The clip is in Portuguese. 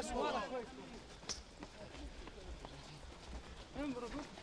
Desce, bora. Vamos, Bruno.